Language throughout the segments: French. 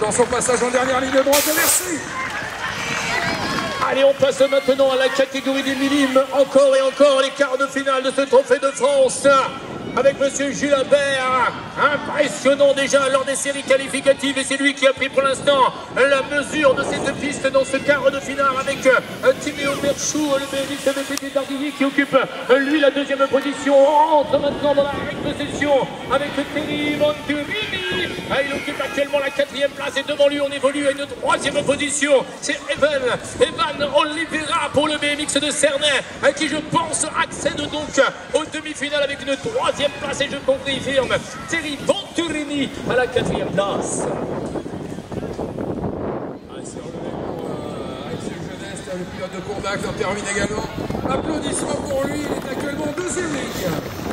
dans son passage en dernière ligne droite. Merci. Allez, on passe maintenant à la catégorie des minimes. Encore et encore les quarts de finale de ce trophée de France avec Monsieur Jules Albert. Impressionnant déjà lors des séries qualificatives et c'est lui qui a pris pour l'instant la mesure de cette piste dans ce quart de finale avec euh, Timéo Berchou, le BMX BPT d'Ardilly qui occupe euh, lui la deuxième position. On entre maintenant dans la possession avec Terry Ah, il occupe actuellement la quatrième place et devant lui on évolue à une troisième position. C'est Evan, Evan Oliveira pour le BMX de Cernay euh, qui je pense accède donc aux demi-finales avec une troisième place et je confirme Thierry Venturini à la quatrième place. Le pilote de Courdac en termine également. Applaudissements pour lui, il est actuellement deuxième ligne.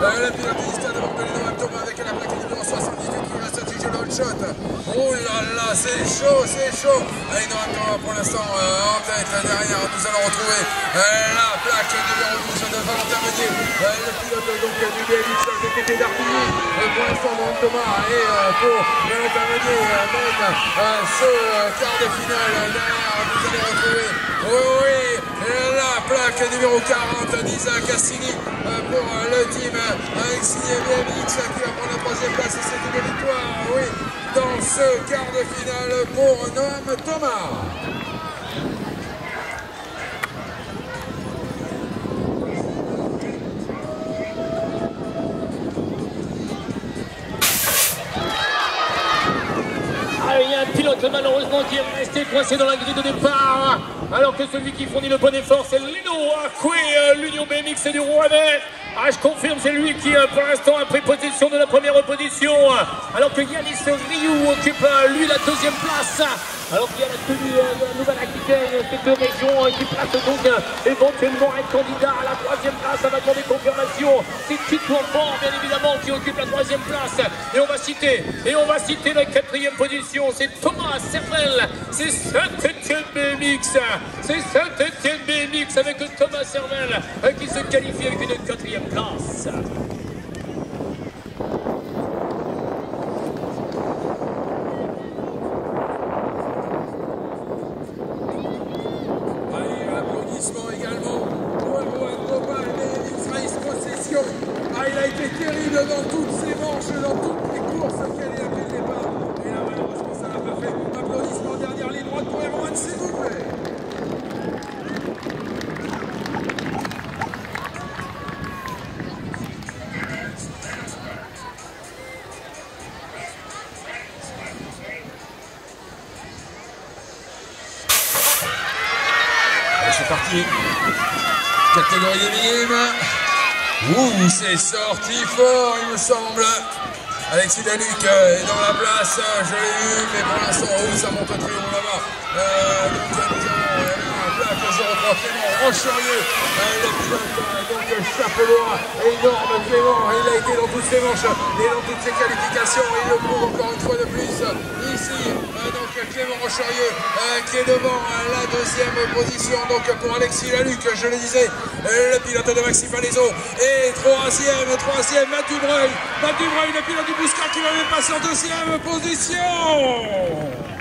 La pilote devant Pelino Thomas avec la plaque numéro 78 qui reste affiché le shot. Oh là là, c'est chaud, c'est chaud. Allez, Thomas pour l'instant en tête. Derrière, nous allons retrouver la plaque numéro 12 de Valentin Meunier. Le pilote donc du BLX VTT d'Artigny. Pour l'instant, Thomas et pour Valentin Meunier même ce quart de finale. Derrière, nous allons retrouver. Oui, la plaque numéro 40 d'Isaac Cassini pour le team signé BMX qui va prendre la troisième place et c'est une victoire, oui, dans ce quart de finale pour Noam Thomas. Malheureusement qui est resté coincé dans la grille de départ. Alors que celui qui fournit le bon effort, c'est Lino Acoué, l'Union BMX du Rouennais. Ah, je confirme, c'est lui qui, euh, pour l'instant, a pris position de la première position. Alors que Yanis Rioux occupe, euh, lui, la deuxième place. Alors qu'il y a la tenue euh, la Nouvelle-Aquitaine, ces deux régions qui placent donc éventuellement un candidat à la troisième place. Ça va demander confirmation. C'est Tito Enfant, bien évidemment, qui occupe la troisième place. Et on va citer, et on va citer la quatrième position. C'est Thomas Servel. C'est Saint-Etienne BMX. C'est Saint-Etienne BMX avec Thomas Servel qui se qualifie avec une quatrième place. Allez, applaudissements également pour Erwan Bobal, BMX Race Possession. Ah, il a été terrible dans toutes ses manches, dans toutes les courses qu'elle est après le départ. Et là, malheureusement, ça n'a pas fait. Applaudissements dernière ligne droite pour Erwan, s'il vous plaît. C'est parti. Catégorie des minimes. Ouh, c'est sorti fort, il me semble. Alexis Daluc est dans la place, je l'ai eu, mais pour l'instant, oh, ça monte à triomphe là-bas. Euh, donc nous avons euh, la plaque 03 Clément Rocherieux, euh, le pilote, donc chapeau énorme Clément, il a été dans toutes ses manches et dans toutes ses qualifications, il le prouve encore une fois de plus. Ici, Clément euh, qui est devant euh, la deuxième position, donc pour Alexis Laluc, je le disais, euh, le pilote de Maxime Palaiso. Et troisième, troisième, Mathieu Breuil, Mathieu Breuil, le pilote du Bouscar qui va passer en deuxième position.